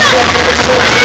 Thank you.